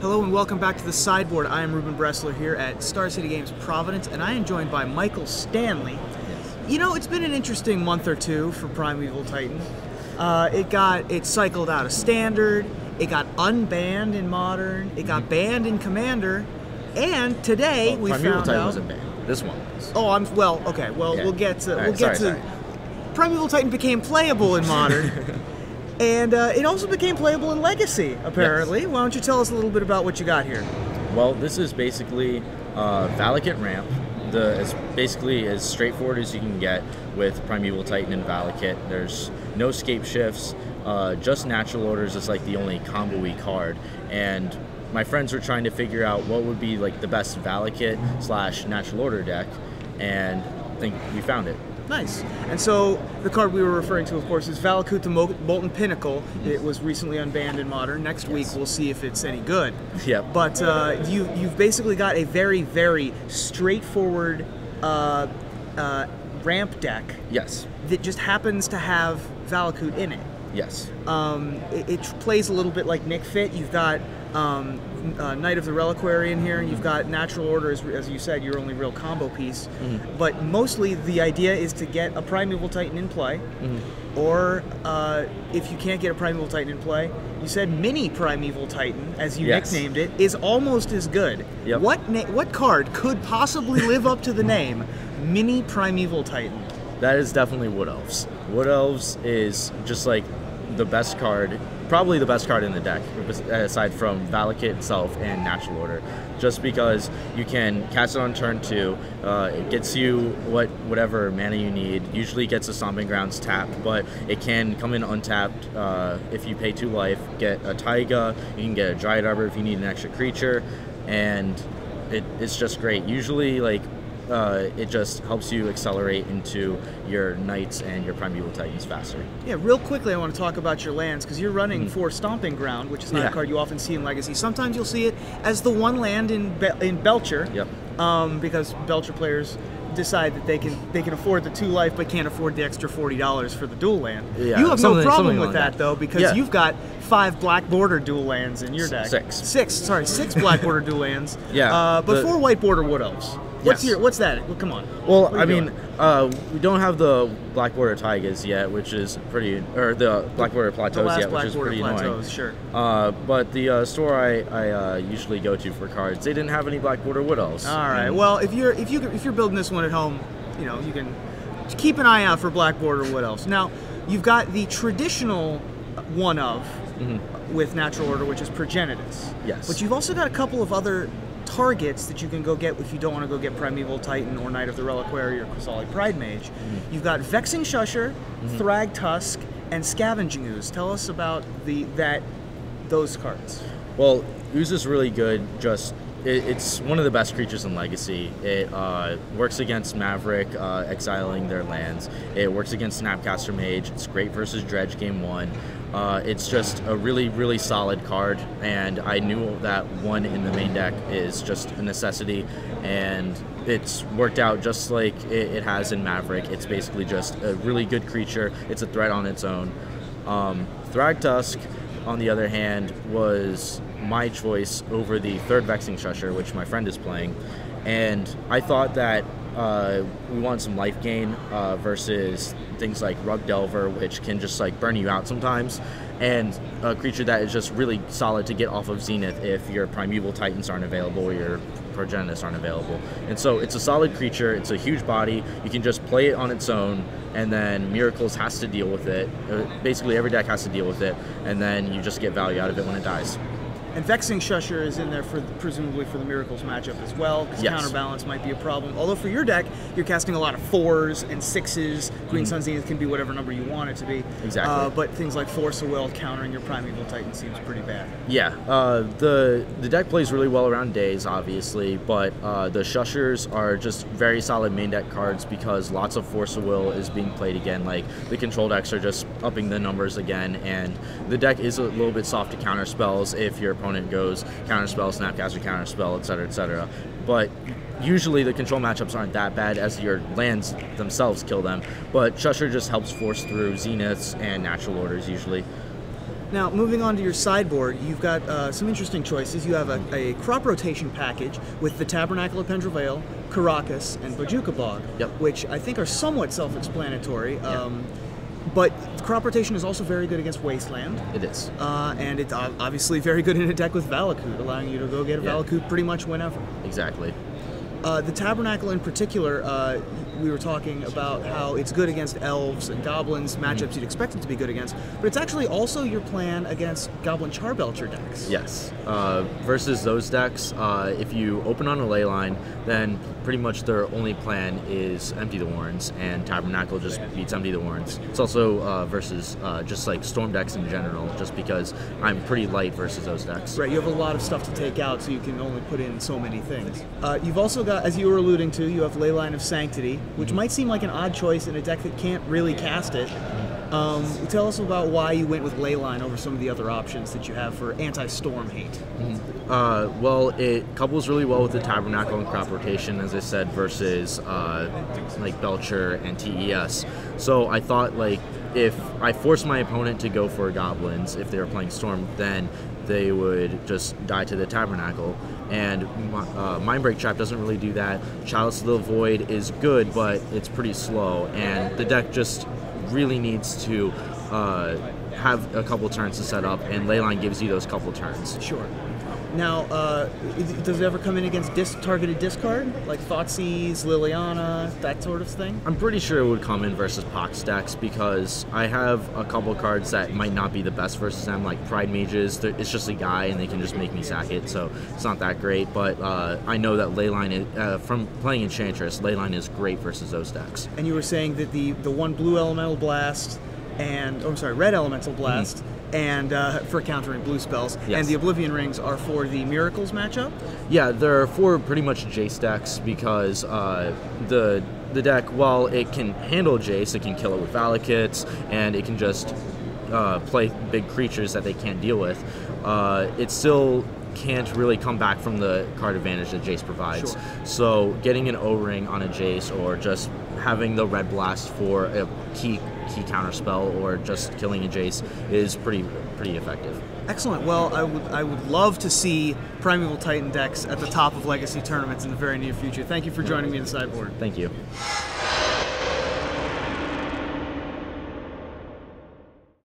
Hello and welcome back to the sideboard. I am Ruben Bressler here at Star City Games Providence, and I am joined by Michael Stanley. Yes. You know, it's been an interesting month or two for Primeval Titan. Uh, it got it cycled out of standard. It got unbanned in modern. It got banned in commander, and today we Primeval found Titan out. wasn't banned. This one was. Oh, I'm well. Okay, well Yeah. we'll get to right, we'll get sorry, to. sorry. Primeval Titan became playable in modern, and uh, it also became playable in Legacy. Apparently, why don't you tell us a little bit about what you got here? Well, this is basically uh, Valakut ramp. The it's basically as straightforward as you can get with Primeval Titan and Valakut. There's no scape shifts. Uh, just natural orders is like the only combo-y card, and my friends were trying to figure out what would be like the best Valakut slash natural order deck, and I think we found it. Nice. And so the card we were referring to, of course, is Valakut the Mo- Molten Pinnacle. It was recently unbanned in Modern. Next week we'll see if it's any good. Yep. But uh, you you've basically got a very very straightforward uh, uh, ramp deck Yes. that just happens to have Valakut in it. Yes. Um, it, it plays a little bit like Nic Fit. You've got um, uh, Knight of the Reliquary in here, and you've got Natural Order, as, as you said, your only real combo piece. But mostly the idea is to get a Primeval Titan in play, or uh, if you can't get a Primeval Titan in play, you said Mini Primeval Titan, as you Yes. nicknamed it, is almost as good. Yep. What na- what card could possibly live up to the name Mini Primeval Titan? That is definitely Wood Elves. Wood Elves is just like the best card, probably the best card in the deck, aside from Valakut itself and Natural Order. Just because you can cast it on turn two, uh, it gets you what whatever mana you need. Usually gets a Stomping Grounds tapped, but it can come in untapped uh, if you pay two life. Get a Taiga, you can get a Dryad Arbor if you need an extra creature, and it, it's just great. Usually, like uh, it just helps you accelerate into your knights and your primeval titans faster. Yeah, real quickly, I want to talk about your lands because you're running for Stomping Ground, which is not a Mm-hmm. Card you often see in Legacy. Sometimes you'll see it as the one land in Be- in Belcher, Yep. um, because Belcher players decide that they can they can afford the two life but can't afford the extra forty dollars for the dual land. Yeah, you have no problem with that, that. though because Yeah. you've got five black border dual lands in your deck. six. Six, sorry, six black border dual lands. Yeah, uh, but the- four white border wood elves. What's Yes. your what's that? Well, come on. Well, I you mean, uh, we don't have the Black Border Taigas yet, which is pretty, or the Black Border Plateaus yet, which is pretty plateaus, annoying. sure. Uh, but the uh, store I, I uh, usually go to for cards, they didn't have any Black Border Wood Elves. All right. And- Well, if you're if you if you're building this one at home, you know you can keep an eye out for black border wood elves. Now, you've got the traditional one of with natural order, which is progenitus. Yes. But you've also got a couple of other targets that you can go get if you don't want to go get primeval titan or knight of the reliquary or Qasali pride mage. You've got vexing shusher, thrag tusk, and scavenging ooze. Tell us about the that those cards. Well, Ooze is really good. Just it, it's one of the best creatures in Legacy. It uh, works against Maverick, uh, exiling their lands. It works against Snapcaster Mage. It's great versus Dredge Game One. Uh, it's just a really, really solid card, and I knew that one in the main deck is just a necessity, and it's worked out just like it, it has in Maverick. It's basically just a really good creature. It's a threat on its own. Um, Thragtusk, on the other hand, was my choice over the third Vexing Shusher, which my friend is playing. And I thought that uh, we want some life gain uh, versus things like Rug Delver, which can just like burn you out sometimes, and a creature that is just really solid to get off of Zenith if your Primeval Titans aren't available or your Progenitus aren't available. And so it's a solid creature, it's a huge body, you can just play it on its own, and then Miracles has to deal with it. Uh, Basically, every deck has to deal with it, and then you just get value out of it when it dies. And Vexing Shusher is in there for presumably for the Miracles matchup as well, because Yes. counterbalance might be a problem. Although for your deck, you're casting a lot of fours and sixes. Green Sun Zenith can be whatever number you want it to be. Mm-hmm. Exactly. Uh, but things like Force of Will countering your Primeval Titan seems pretty bad. Yeah, uh, the the deck plays really well around days, obviously, but uh, the Shushers are just very solid main deck cards because lots of Force of Will is being played again. Like the control decks are just upping the numbers again, and the deck is a little bit soft to counter spells if your opponent goes counter spell, Snapcaster counter spell, etc., etc. But usually the control matchups aren't that bad as your lands themselves kill them. But Shusher just helps force through Zeniths and natural orders usually. Now, moving on to your sideboard, you've got uh, some interesting choices. You have a, a, crop rotation package with the Tabernacle of Pendrell Vale, Karakas, and Bojuka Bog, yep. which I think are somewhat self-explanatory. Yep. Um, but crop rotation is also very good against Wasteland. It is. Uh, and it's obviously very good in a deck with Valakut, allowing you to go get a yeah. Valakut pretty much whenever. Exactly. Uh, the Tabernacle in particular, uh, we were talking about how it's good against elves and goblins, matchups mm-hmm. you'd expect it to be good against, but it's actually also your plan against Goblin Charbelcher decks. Yes. Uh, versus those decks, uh, if you open on a ley line, then pretty much their only plan is empty the warrens, and Tabernacle just beats empty the warrens. It's also uh, versus uh, just like storm decks in general, just because I'm pretty light versus those decks. Right, you have a lot of stuff to take out, so you can only put in so many things. Uh, you've also got, as you were alluding to, you have Leyline of Sanctity, which mm-hmm. might seem like an odd choice in a deck that can't really cast it. Um, tell us about why you went with Leyline over some of the other options that you have for anti-storm hate. Mm-hmm. Uh, well, it couples really well with the Tabernacle and crop rotation, as I said, versus uh, like Belcher and TES. So I thought like if I forced my opponent to go for goblins if they were playing Storm, then they would just die to the Tabernacle. And uh, Mindbreak Trap doesn't really do that. Chalice of the Void is good, but it's pretty slow, and the deck just really needs to uh, have a couple turns to set up, and Leyline gives you those couple turns. Sure. Now, uh, does it ever come in against disc targeted discard, like Thoughtseize, Liliana, that sort of thing? I'm pretty sure it would come in versus Pox decks because I have a couple cards that might not be the best versus them, like Pride Mages. It's just a guy and they can just make me sack it, so it's not that great. But uh, I know that Leyline, is, uh, from playing Enchantress, Leyline is great versus those decks. And you were saying that the, the one blue Elemental Blast and, oh, I'm sorry, red Elemental Blast. Mm-hmm and uh, for countering blue spells. Yes. And the Oblivion Rings are for the Miracles matchup. Yeah, they're for pretty much Jace decks because uh, the the deck, while it can handle Jace, it can kill it with Valakuts, and it can just uh, play big creatures that they can't deal with. Uh, it still can't really come back from the card advantage that Jace provides. Sure. So getting an O ring on a Jace or just having the red blast for a key key counter spell or just killing a Jace is pretty pretty effective. Excellent. Well, I would I would love to see Primeval Titan decks at the top of Legacy tournaments in the very near future. Thank you for joining me in the sideboard. Thank you.